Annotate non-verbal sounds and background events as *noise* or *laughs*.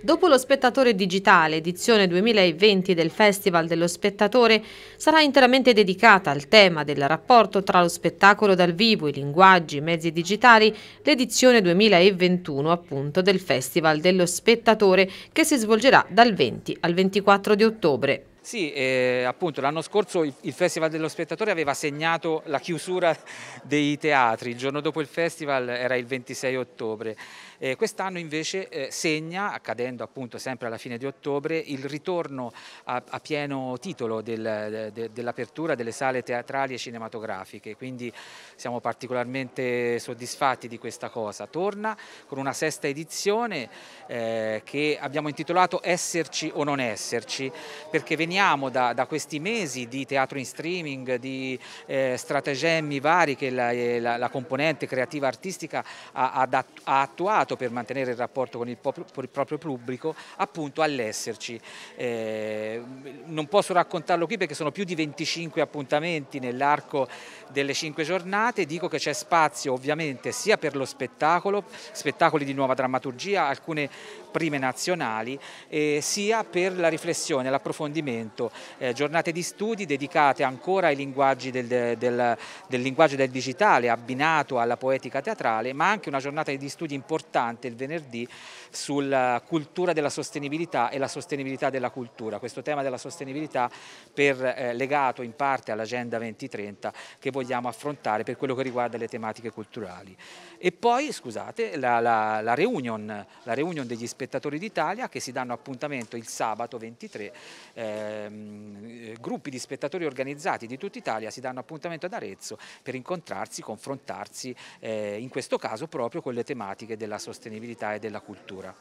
Dopo lo Spettatore Digitale, edizione 2020 del Festival dello Spettatore, sarà interamente dedicata al tema del rapporto tra lo spettacolo dal vivo, i linguaggi, i mezzi digitali, l'edizione 2021 appunto del Festival dello Spettatore che si svolgerà dal 20 al 24 di ottobre. Sì, eh, appunto l'anno scorso il, il, Festival dello Spettatore aveva segnato la chiusura *laughs* dei teatri, il giorno dopo il festival era il 26 ottobre. Eh, Quest'anno invece eh, segna, accadendo appunto sempre alla fine di ottobre, il ritorno a, a pieno titolo del, de, dell'apertura delle sale teatrali e cinematografiche, quindi siamo particolarmente soddisfatti di questa cosa. Torna con una sesta edizione eh, che abbiamo intitolato Esserci o non esserci, perché veniamo veniamo da, da, questi mesi di teatro in streaming, di eh, stratagemmi vari che la, eh, la, la, componente creativa artistica ha, ha, ha, attuato per mantenere il rapporto con il, con il proprio pubblico, appunto all'esserci. Eh, non posso raccontarlo qui perché sono più di 25 appuntamenti nell'arco delle 5 giornate, dico che c'è spazio ovviamente sia per lo spettacolo, spettacoli di nuova drammaturgia, alcune prime nazionali, eh, sia per la riflessione, l'approfondimento appunto eh, giornate di studi dedicate ancora ai linguaggi del, del, del, linguaggio del digitale abbinato alla poetica teatrale, ma anche una giornata di studi importante il venerdì sulla cultura della sostenibilità e la sostenibilità della cultura. Questo tema della sostenibilità per, eh, legato in parte all'Agenda 2030 che vogliamo affrontare per quello che riguarda le tematiche culturali. E poi, scusate, la, la, la, reunion, la reunion, degli spettatori d'Italia che si danno appuntamento il sabato 23, ehm, gruppi di spettatori organizzati di tutta Italia si danno appuntamento ad Arezzo per incontrarsi, confrontarsi, eh, in questo caso proprio con le tematiche della sostenibilità e della cultura.